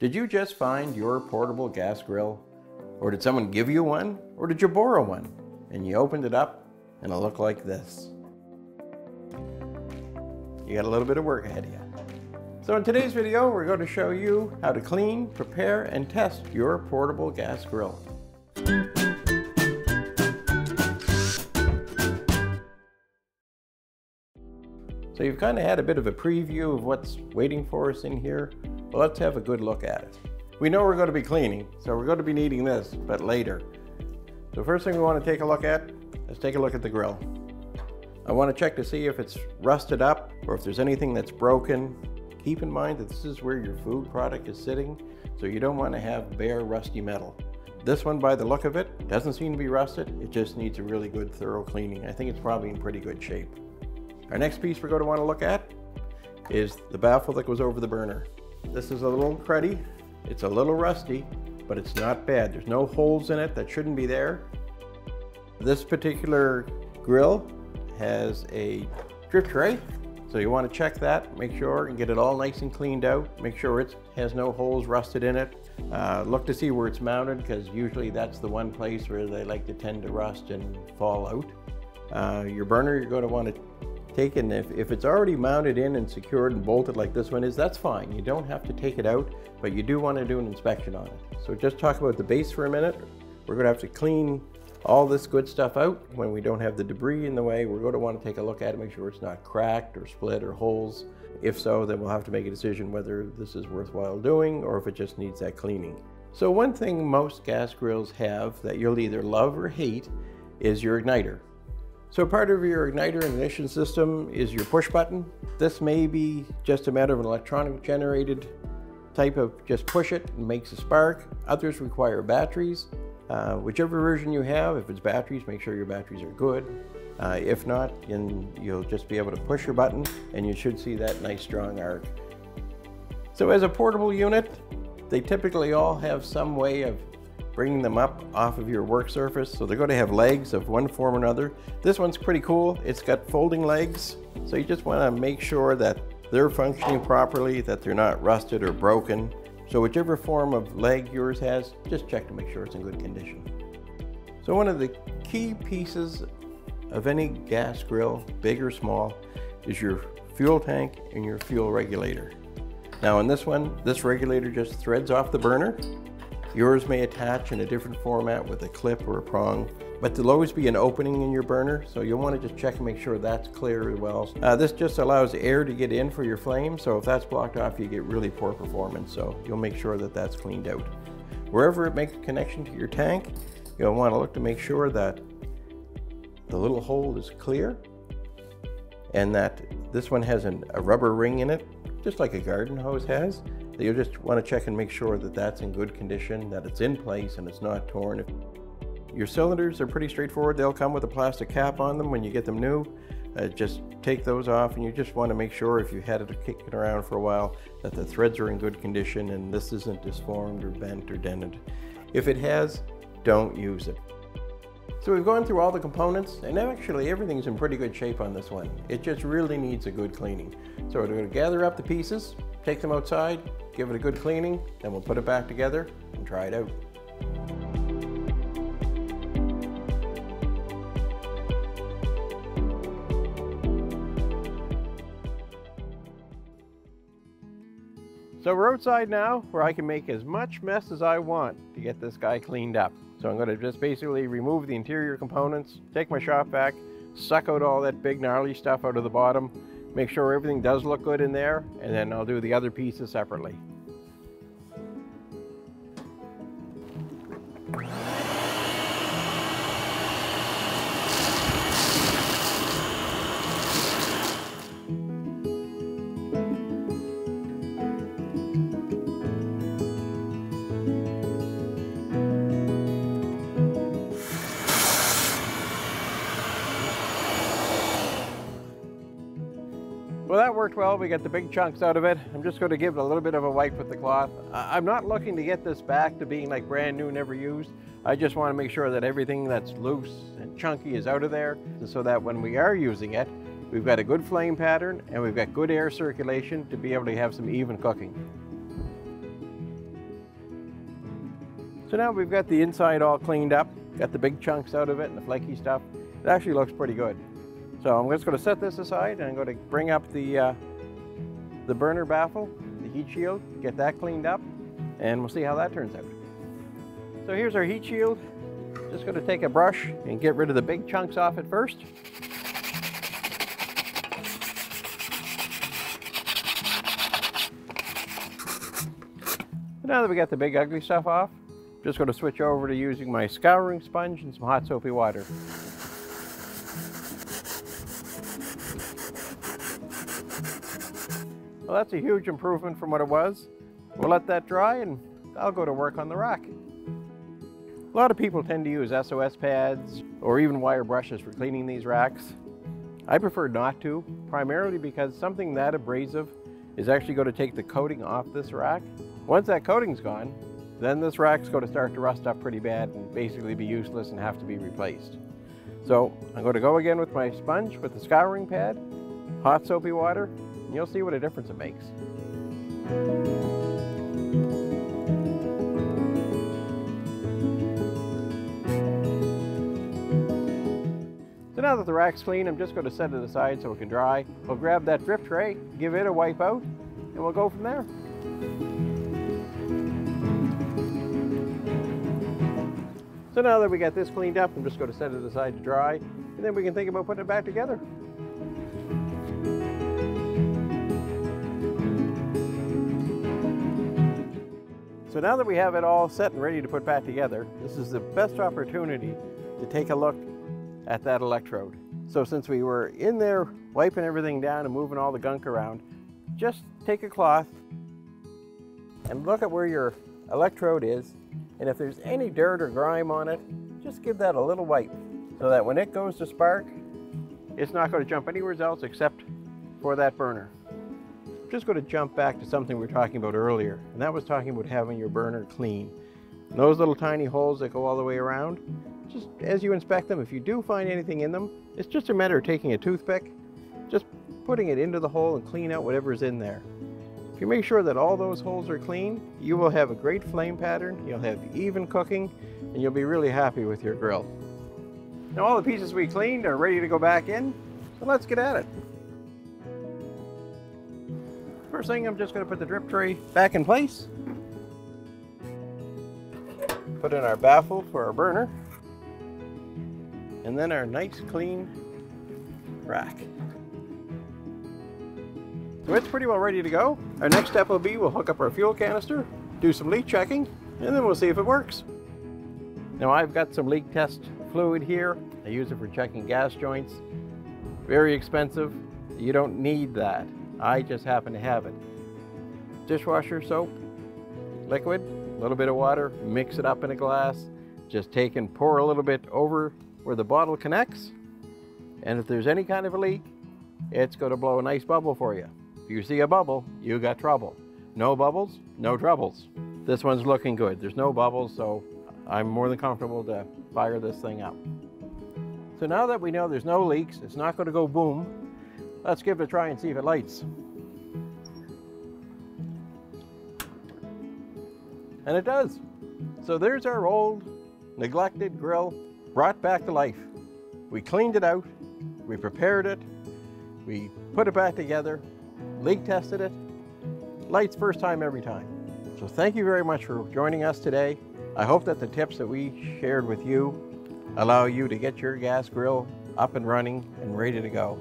Did you just find your portable gas grill? Or did someone give you one? Or did you borrow one? And you opened it up and it looked like this. You got a little bit of work ahead of you. So in today's video, we're going to show you how to clean, prepare, and test your portable gas grill. So you've kind of had a bit of a preview of what's waiting for us in here. Well, let's have a good look at it. We know we're going to be cleaning, so we're going to be needing this, but later. The first thing we want to take a look at is take a look at the grill. I want to check to see if it's rusted up or if there's anything that's broken. Keep in mind that this is where your food product is sitting, so you don't want to have bare rusty metal. This one, by the look of it, doesn't seem to be rusted. It just needs a really good thorough cleaning. I think it's probably in pretty good shape. Our next piece we're going to want to look at is the baffle that goes over the burner. This is a little cruddy. It's a little rusty, but it's not bad. There's no holes in it that shouldn't be there. This particular grill has a drip tray, so you want to check that, make sure and get it all nice and cleaned out. Make sure it has no holes rusted in it. Uh, look to see where it's mounted because usually that's the one place where they like to tend to rust and fall out. Uh, your burner, you're going to want to taken, if, if it's already mounted in and secured and bolted like this one is, that's fine. You don't have to take it out, but you do want to do an inspection on it. So just talk about the base for a minute. We're going to have to clean all this good stuff out. When we don't have the debris in the way, we're going to want to take a look at it, make sure it's not cracked or split or holes. If so, then we'll have to make a decision whether this is worthwhile doing or if it just needs that cleaning. So one thing most gas grills have that you'll either love or hate is your igniter. So part of your igniter and ignition system is your push button. This may be just a matter of an electronic generated type of just push it and makes a spark. Others require batteries. Uh, whichever version you have, if it's batteries, make sure your batteries are good. Uh, if not, then you'll just be able to push your button and you should see that nice strong arc. So as a portable unit, they typically all have some way of bringing them up off of your work surface. So they're going to have legs of one form or another. This one's pretty cool. It's got folding legs. So you just want to make sure that they're functioning properly, that they're not rusted or broken. So whichever form of leg yours has, just check to make sure it's in good condition. So one of the key pieces of any gas grill, big or small, is your fuel tank and your fuel regulator. Now in this one, this regulator just threads off the burner Yours may attach in a different format with a clip or a prong, but there'll always be an opening in your burner, so you'll want to just check and make sure that's clear as well. Uh, this just allows air to get in for your flame, so if that's blocked off, you get really poor performance, so you'll make sure that that's cleaned out. Wherever it makes a connection to your tank, you'll want to look to make sure that the little hole is clear and that this one has an, a rubber ring in it, just like a garden hose has you just want to check and make sure that that's in good condition, that it's in place and it's not torn. Your cylinders are pretty straightforward. They'll come with a plastic cap on them when you get them new. Uh, just take those off and you just want to make sure if you had it kicking around for a while that the threads are in good condition and this isn't disformed or bent or dented. If it has, don't use it. So we've gone through all the components and actually everything's in pretty good shape on this one. It just really needs a good cleaning. So we're going to gather up the pieces, take them outside, give it a good cleaning, then we'll put it back together and try it out. So we're outside now where I can make as much mess as I want to get this guy cleaned up. So I'm going to just basically remove the interior components, take my shop vac, suck out all that big gnarly stuff out of the bottom, make sure everything does look good in there, and then I'll do the other pieces separately. Well, that worked well. We got the big chunks out of it. I'm just going to give it a little bit of a wipe with the cloth. I'm not looking to get this back to being like brand new, never used. I just want to make sure that everything that's loose and chunky is out of there so that when we are using it, we've got a good flame pattern and we've got good air circulation to be able to have some even cooking. So now we've got the inside all cleaned up, got the big chunks out of it and the flaky stuff. It actually looks pretty good. So I'm just going to set this aside and I'm going to bring up the, uh, the burner baffle, the heat shield, get that cleaned up, and we'll see how that turns out. So here's our heat shield. Just going to take a brush and get rid of the big chunks off it first. Now that we got the big ugly stuff off, I'm just going to switch over to using my scouring sponge and some hot soapy water. Well, that's a huge improvement from what it was. We'll let that dry and I'll go to work on the rack. A lot of people tend to use SOS pads or even wire brushes for cleaning these racks. I prefer not to, primarily because something that abrasive is actually going to take the coating off this rack. Once that coating's gone, then this rack's going to start to rust up pretty bad and basically be useless and have to be replaced. So I'm going to go again with my sponge with the scouring pad, hot soapy water, you'll see what a difference it makes. So now that the rack's clean, I'm just going to set it aside so it can dry. We'll grab that drip tray, give it a wipe out, and we'll go from there. So now that we got this cleaned up, I'm just going to set it aside to dry, and then we can think about putting it back together. So now that we have it all set and ready to put back together, this is the best opportunity to take a look at that electrode. So since we were in there wiping everything down and moving all the gunk around, just take a cloth and look at where your electrode is. And if there's any dirt or grime on it, just give that a little wipe so that when it goes to spark, it's not going to jump anywhere else except for that burner. Just going to jump back to something we were talking about earlier, and that was talking about having your burner clean. And those little tiny holes that go all the way around, just as you inspect them, if you do find anything in them, it's just a matter of taking a toothpick, just putting it into the hole and clean out whatever's in there. If you make sure that all those holes are clean, you will have a great flame pattern, you'll have even cooking, and you'll be really happy with your grill. Now all the pieces we cleaned are ready to go back in, so let's get at it. First thing, I'm just going to put the drip tray back in place. Put in our baffle for our burner and then our nice clean rack. So it's pretty well ready to go. Our next step will be we'll hook up our fuel canister, do some leak checking, and then we'll see if it works. Now I've got some leak test fluid here. I use it for checking gas joints. Very expensive. You don't need that. I just happen to have it. Dishwasher soap, liquid, a little bit of water, mix it up in a glass. Just take and pour a little bit over where the bottle connects. And if there's any kind of a leak, it's going to blow a nice bubble for you. If you see a bubble, you got trouble. No bubbles, no troubles. This one's looking good. There's no bubbles, so I'm more than comfortable to fire this thing up. So now that we know there's no leaks, it's not going to go boom, let's give it a try and see if it lights. And it does. So there's our old neglected grill brought back to life. We cleaned it out, we prepared it, we put it back together, leak tested it, lights first time every time. So thank you very much for joining us today. I hope that the tips that we shared with you allow you to get your gas grill up and running and ready to go.